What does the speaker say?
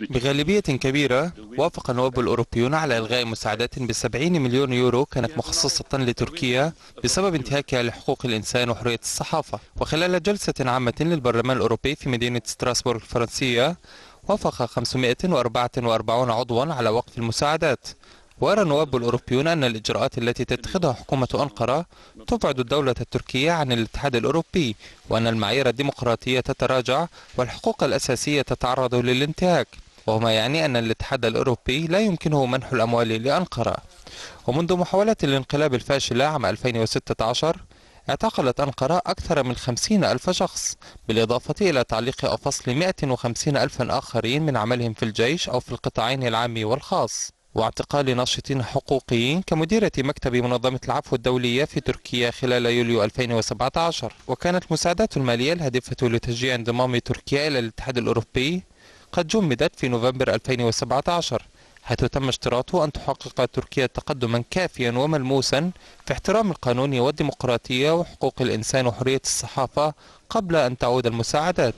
بغالبية كبيرة وافق النواب الأوروبيون على إلغاء مساعدات بسبعين مليون يورو كانت مخصصة لتركيا بسبب انتهاكها لحقوق الإنسان وحرية الصحافة. وخلال جلسة عامة للبرلمان الأوروبي في مدينة ستراسبورغ الفرنسية وافق 544 عضوا على وقف المساعدات. ويرى النواب الأوروبيون أن الإجراءات التي تتخذها حكومة أنقرة تبعد الدولة التركية عن الاتحاد الأوروبي وأن المعايير الديمقراطية تتراجع والحقوق الأساسية تتعرض للانتهاك. وما يعني أن الاتحاد الأوروبي لا يمكنه منح الأموال لأنقرة. ومنذ محاولات الانقلاب الفاشلة عام 2016 اعتقلت أنقرة أكثر من 50 ألف شخص بالإضافة إلى تعليق أو فصل 150 ألفا آخرين من عملهم في الجيش أو في القطاعين العام والخاص. واعتقال ناشطين حقوقيين كمديرة مكتب منظمة العفو الدولية في تركيا خلال يوليو 2017 وكانت المساعدات المالية الهادفة لتشجيع انضمام تركيا إلى الاتحاد الأوروبي. قد جمدت في نوفمبر 2017 حيث تم اشتراط أن تحقق تركيا تقدما كافيا وملموسا في احترام القانون والديمقراطية وحقوق الإنسان وحرية الصحافة قبل أن تعود المساعدات.